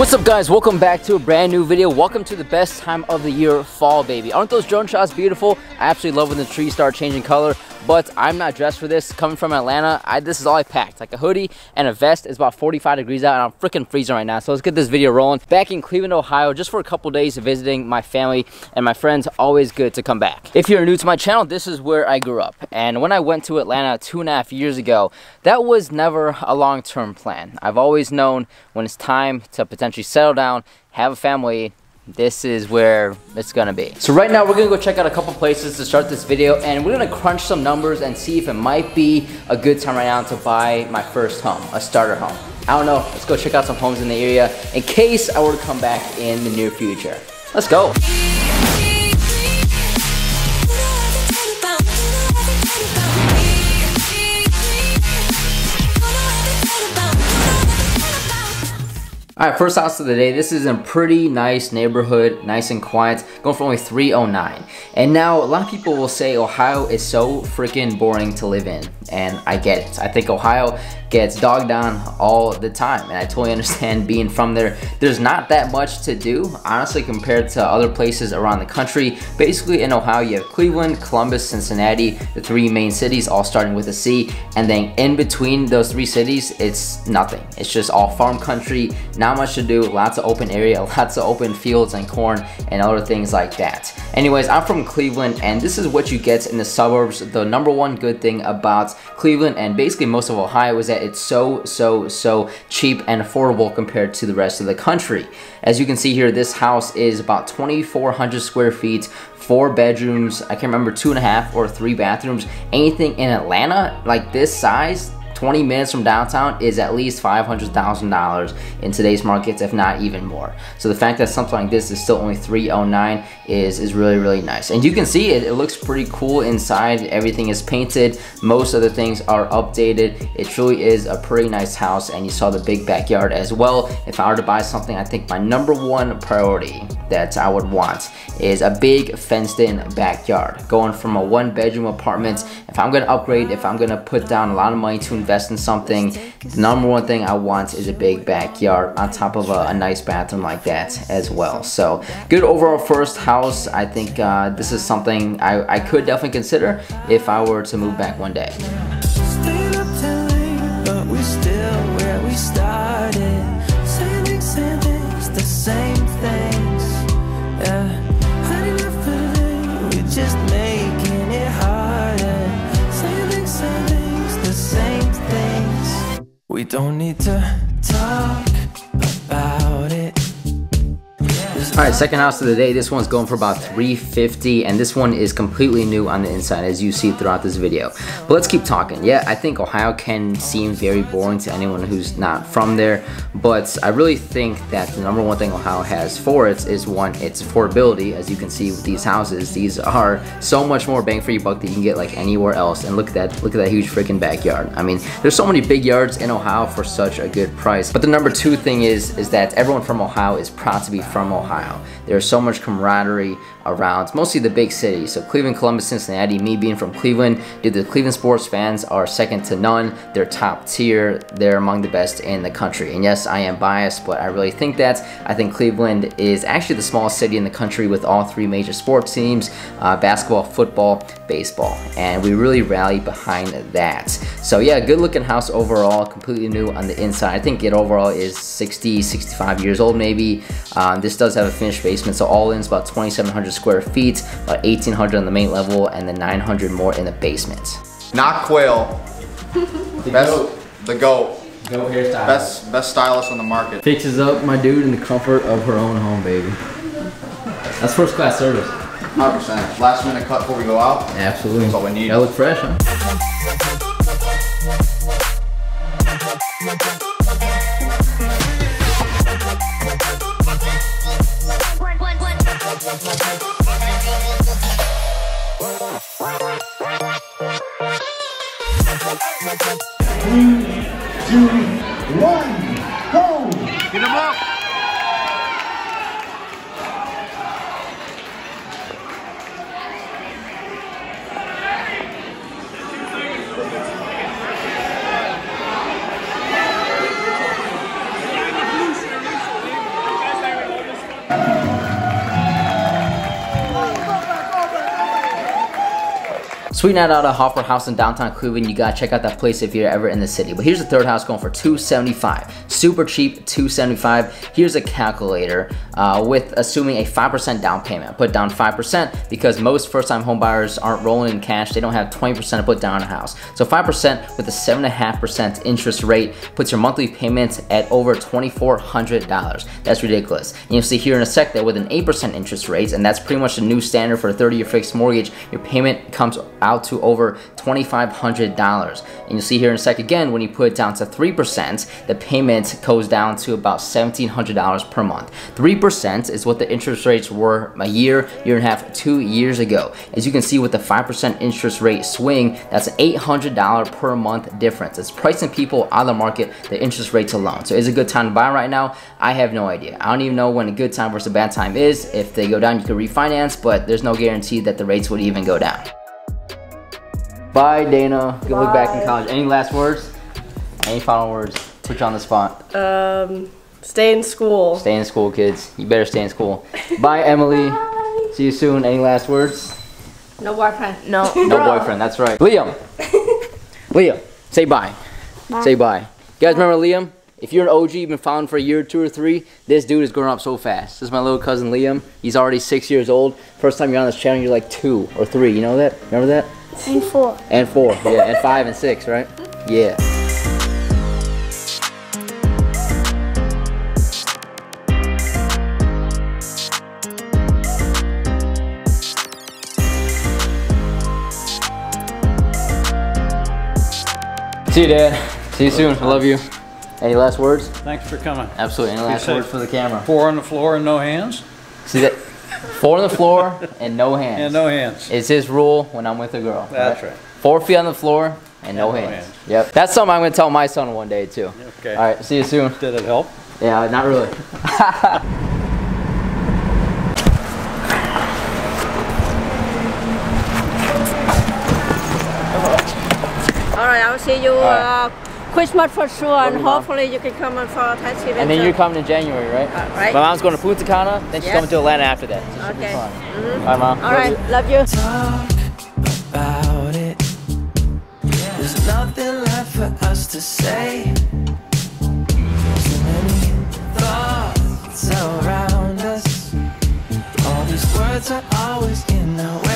What's up guys, welcome back to a brand new video. Welcome to the best time of the year, fall baby. Aren't those drone shots beautiful? I absolutely love when the trees start changing color but I'm not dressed for this. Coming from Atlanta, I, this is all I packed. Like a hoodie and a vest. It's about 45 degrees out and I'm freaking freezing right now. So let's get this video rolling. Back in Cleveland, Ohio, just for a couple days visiting my family and my friends. Always good to come back. If you're new to my channel, this is where I grew up. And when I went to Atlanta two and a half years ago, that was never a long-term plan. I've always known when it's time to potentially settle down, have a family, this is where it's gonna be. So right now we're gonna go check out a couple places to start this video and we're gonna crunch some numbers and see if it might be a good time right now to buy my first home, a starter home. I don't know, let's go check out some homes in the area in case I were to come back in the near future. Let's go. All right, first house of the day. This is a pretty nice neighborhood, nice and quiet, going for only 309. And now a lot of people will say Ohio is so freaking boring to live in, and I get it. I think Ohio gets dogged on all the time. And I totally understand being from there. There's not that much to do, honestly, compared to other places around the country. Basically, in Ohio, you have Cleveland, Columbus, Cincinnati, the three main cities, all starting with a C. And then in between those three cities, it's nothing. It's just all farm country, not much to do, lots of open area, lots of open fields and corn and other things like that. Anyways, I'm from Cleveland and this is what you get in the suburbs. The number one good thing about Cleveland and basically most of Ohio is that it's so, so, so cheap and affordable compared to the rest of the country. As you can see here, this house is about 2,400 square feet, four bedrooms, I can't remember, two and a half or three bathrooms. Anything in Atlanta like this size, 20 minutes from downtown is at least $500,000 in today's markets, if not even more. So the fact that something like this is still only 309 is, is really, really nice. And you can see it, it looks pretty cool inside. Everything is painted. Most of the things are updated. It truly is a pretty nice house and you saw the big backyard as well. If I were to buy something, I think my number one priority that I would want is a big fenced in backyard. Going from a one bedroom apartment, if I'm gonna upgrade, if I'm gonna put down a lot of money to invest invest in something, the number one thing I want is a big backyard on top of a, a nice bathroom like that as well. So good overall first house. I think uh, this is something I, I could definitely consider if I were to move back one day. We don't need to talk all right, second house of the day. This one's going for about 350 and this one is completely new on the inside as you see throughout this video. But let's keep talking. Yeah, I think Ohio can seem very boring to anyone who's not from there, but I really think that the number one thing Ohio has for it is one, its affordability. As you can see with these houses, these are so much more bang for your buck that you can get like anywhere else. And look at that, look at that huge freaking backyard. I mean, there's so many big yards in Ohio for such a good price. But the number two thing is, is that everyone from Ohio is proud to be from Ohio. There's so much camaraderie around mostly the big cities. So Cleveland, Columbus, Cincinnati, me being from Cleveland, dude, the Cleveland sports fans are second to none. They're top tier. They're among the best in the country. And yes, I am biased, but I really think that. I think Cleveland is actually the smallest city in the country with all three major sports teams, uh, basketball, football, baseball. And we really rally behind that. So yeah, good looking house overall, completely new on the inside. I think it overall is 60, 65 years old maybe. Um, this does have a finished basement, so all in is about 2,700 square feet, about 1,800 on the main level, and then 900 more in the basement. Not Quayle. the best, goat. The goat. Goat hairstyle. Best, best stylist on the market. Fixes up my dude in the comfort of her own home, baby. That's first class service. 100%. Last minute cut before we go out. Absolutely. That's all we need. That look fresh, huh? Three, two, one, go! Get him up! Sweet night out at Hoffer House in downtown Cleveland. You gotta check out that place if you're ever in the city. But here's the third house going for 275. Super cheap, 275. Here's a calculator uh, with assuming a 5% down payment. Put down 5% because most first-time home buyers aren't rolling in cash. They don't have 20% to put down a house. So 5% with a 7.5% interest rate puts your monthly payments at over $2,400. That's ridiculous. And you'll see here in a sec that with an 8% interest rate, and that's pretty much the new standard for a 30-year fixed mortgage, your payment comes out to over $2,500. And you'll see here in a sec again, when you put it down to 3%, the payment goes down to about $1,700 per month. 3% is what the interest rates were a year, year and a half, two years ago. As you can see with the 5% interest rate swing, that's an $800 per month difference. It's pricing people out of the market, the interest rates alone. So is it a good time to buy right now? I have no idea. I don't even know when a good time versus a bad time is. If they go down, you can refinance, but there's no guarantee that the rates would even go down. Bye, Dana. Good luck back in college. Any last words? Any final words? Put you on the spot. Um, stay in school. Stay in school, kids. You better stay in school. Bye, Emily. See you soon. Any last words? No boyfriend. No. No boyfriend. That's right. Liam. Liam, say bye. Say bye. You guys remember Liam? If you're an OG, you've been following for a year, two or three, this dude is growing up so fast. This is my little cousin Liam. He's already six years old. First time you're on this channel, you're like two or three. You know that? Remember that? And four. And four. Yeah, and five and six, right? Yeah. See you, Dad. See you soon. I love you. Any last words? Thanks for coming. Absolutely. Any last words for the camera? Four on the floor and no hands? See that? Four on the floor and no hands. And no hands. It's his rule when I'm with a girl. That's right. Four feet on the floor and no, no hands. hands. Yep. That's something I'm gonna tell my son one day too. Okay. All right. See you soon. Did it help? Yeah, not really. All right, I will see you uh, Christmas for sure, and hopefully you can come on for Thanksgiving. and then you're coming in January, right? Uh, right. My mom's going to Punta Cana, then she's Yes. coming to Atlanta after that. So should be Okay. fun. Mhm. Bye, mom. All right, love you. talk about it. There's nothing left for us to say. Too many thoughts around us. All these words are always in our way.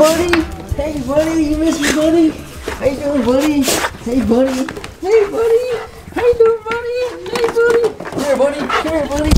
Buddy. Hey, buddy. You miss me, buddy? How you doing, buddy? Hey, buddy. Hey, buddy. How you doing, buddy? Hey, buddy. Here, buddy. Here, buddy.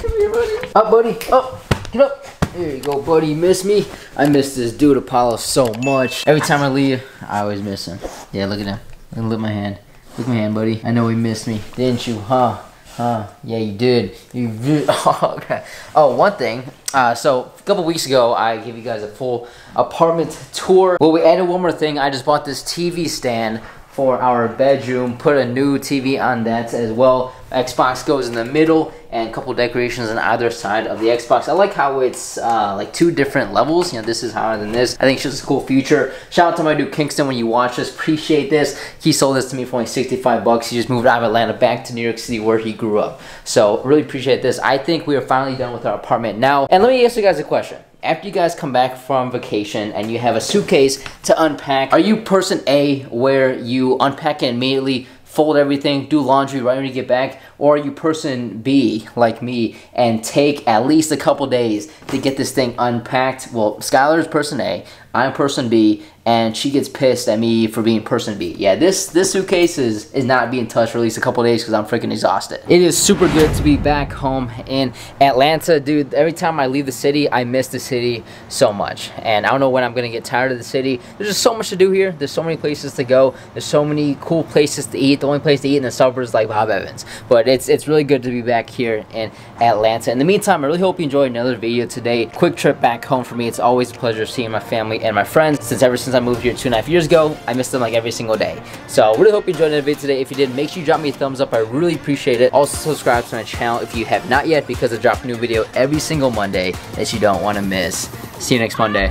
Come here, buddy. Up, buddy. Up. Get up. There you go, buddy. You miss me? I miss this dude Apollo so much. Every time I leave, I always miss him. Yeah, look at him. Look, look at my hand. Look at my hand, buddy. I know he missed me, didn't you? Huh? Huh? Yeah, you did. You did. Oh, okay. Oh, one thing. Uh, so a couple weeks ago, I gave you guys a full apartment tour. Well, we added one more thing. I just bought this TV stand for our bedroom. Put a new TV on that as well. Xbox goes in the middle and a couple decorations on either side of the Xbox. I like how it's uh, like two different levels. You know, this is higher than this. I think it's just a cool feature. Shout out to my dude Kingston when you watch this. Appreciate this. He sold this to me for only 65 bucks. He just moved out of Atlanta back to New York City where he grew up. So really appreciate this. I think we are finally done with our apartment now. And let me ask you guys a question after you guys come back from vacation and you have a suitcase to unpack, are you person A where you unpack it immediately, fold everything, do laundry right when you get back, or are you person B like me and take at least a couple days to get this thing unpacked? Well, Skylar's person A, I'm person B, and she gets pissed at me for being person B. Yeah, this this suitcase is is not being touched for at least a couple days because I'm freaking exhausted. It is super good to be back home in Atlanta, dude. Every time I leave the city, I miss the city so much, and I don't know when I'm gonna get tired of the city. There's just so much to do here. There's so many places to go. There's so many cool places to eat. The only place to eat in the suburbs is like Bob Evans, but it's it's really good to be back here in Atlanta. In the meantime, I really hope you enjoyed another video today. Quick trip back home for me. It's always a pleasure seeing my family and my friends. Since ever since I moved here two and a half years ago, I miss them like every single day. So really hope you enjoyed the video today. If you did, make sure you drop me a thumbs up. I really appreciate it. Also subscribe to my channel if you have not yet because I drop a new video every single Monday that you don't want to miss. See you next Monday.